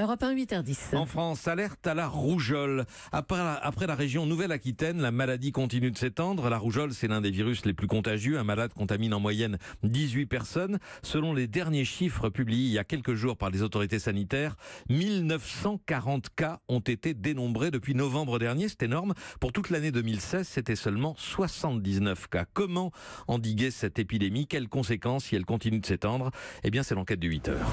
Europe 1, 8h10. En France, alerte à la rougeole. Après la, après la région Nouvelle-Aquitaine, la maladie continue de s'étendre. La rougeole, c'est l'un des virus les plus contagieux. Un malade contamine en moyenne 18 personnes. Selon les derniers chiffres publiés il y a quelques jours par les autorités sanitaires, 1940 cas ont été dénombrés depuis novembre dernier. C'est énorme. Pour toute l'année 2016, c'était seulement 79 cas. Comment endiguer cette épidémie? Quelles conséquences si elle continue de s'étendre? Eh bien, c'est l'enquête de 8 heures.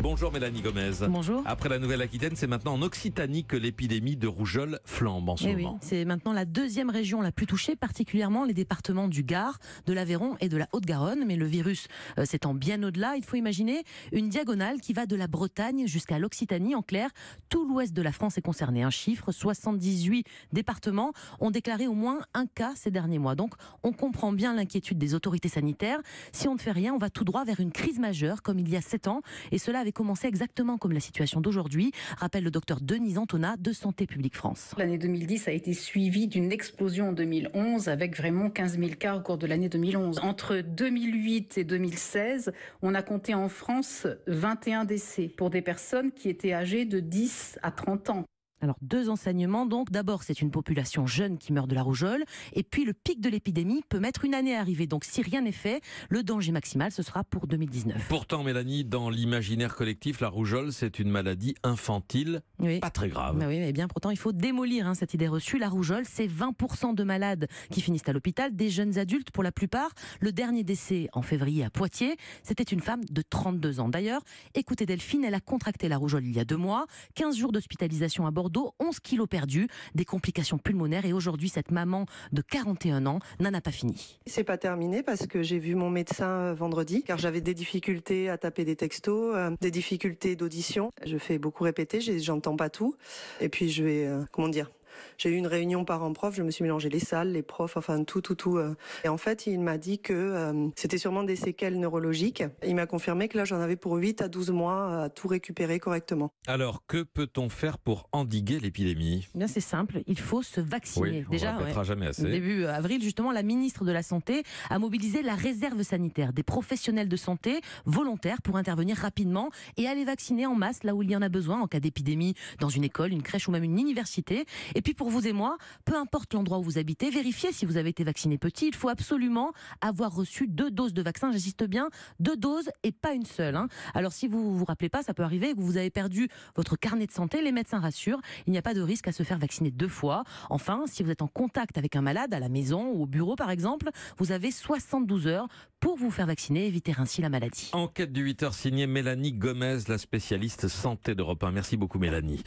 Bonjour Mélanie Gomez. Bonjour. Après la Nouvelle-Aquitaine, c'est maintenant en Occitanie que l'épidémie de rougeole flambe en ce Eh oui, moment. c'est maintenant la deuxième région la plus touchée, particulièrement les départements du Gard, de l'Aveyron et de la Haute-Garonne. Mais le virus euh, s'étend bien au-delà. Il faut imaginer une diagonale qui va de la Bretagne jusqu'à l'Occitanie. En clair, tout l'ouest de la France est concerné. Un chiffre, 78 départements ont déclaré au moins un cas ces derniers mois. Donc, on comprend bien l'inquiétude des autorités sanitaires. Si on ne fait rien, on va tout droit vers une crise majeure, comme il y a sept ans. Et cela avait commencé exactement comme la situation d'aujourd'hui, rappelle le docteur Denis Antona de Santé publique France. L'année 2010 a été suivie d'une explosion en 2011 avec vraiment 15 000 cas au cours de l'année 2011. Entre 2008 et 2016, on a compté en France 21 décès pour des personnes qui étaient âgées de 10 à 30 ans. Alors deux enseignements donc. D'abord, c'est une population jeune qui meurt de la rougeole. Et puis le pic de l'épidémie peut mettre une année à arriver. Donc si rien n'est fait, le danger maximal, ce sera pour 2019. Pourtant, Mélanie, dans l'imaginaire collectif, la rougeole, c'est une maladie infantile, Oui. pas très grave. Bah oui, mais bien pourtant, il faut démolir hein, cette idée reçue. La rougeole, c'est 20% de malades qui finissent à l'hôpital, des jeunes adultes pour la plupart. Le dernier décès en février à Poitiers, c'était une femme de 32 ans. D'ailleurs, écoutez Delphine, elle a contracté la rougeole il y a deux mois, 15 jours d'hospitalisation à Bordeaux, 11 kilos perdus, des complications pulmonaires et aujourd'hui, cette maman de 41 ans n'en a pas fini. C'est pas terminé parce que j'ai vu mon médecin euh, vendredi car j'avais des difficultés à taper des textos, euh, des difficultés d'audition. Je fais beaucoup répéter, j'entends pas tout. Et puis je vais, euh, comment dire, j'ai eu une réunion parents-prof, je me suis mélangé les salles, les profs, enfin tout, tout, tout. euh. Et en fait, il m'a dit que euh, c'était sûrement des séquelles neurologiques. Il m'a confirmé que là, j'en avais pour 8 à 12 mois à tout récupérer correctement. Alors, que peut-on faire pour endiguer l'épidémie? Eh Bien, c'est simple, il faut se vacciner. on Déjà, répétera jamais assez. Début avril, justement, la ministre de la Santé a mobilisé la réserve sanitaire des professionnels de santé volontaires pour intervenir rapidement et aller vacciner en masse là où il y en a besoin en cas d'épidémie dans une école, une crèche ou même une université. Et puis pour vous et moi, peu importe l'endroit où vous habitez, vérifiez si vous avez été vacciné petit. Il faut absolument avoir reçu deux doses de vaccin. J'insiste bien, deux doses et pas une seule. hein. Alors si vous vous rappelez pas, ça peut arriver que vous avez perdu votre carnet de santé. Les médecins rassurent, il n'y a pas de risque à se faire vacciner deux fois. Enfin, si vous êtes en contact avec un malade à la maison ou au bureau par exemple, vous avez 72 heures pour vous faire vacciner éviter ainsi la maladie. Enquête du 8h signée Mélanie Gomez, la spécialiste santé d'Europe 1. Merci beaucoup Mélanie.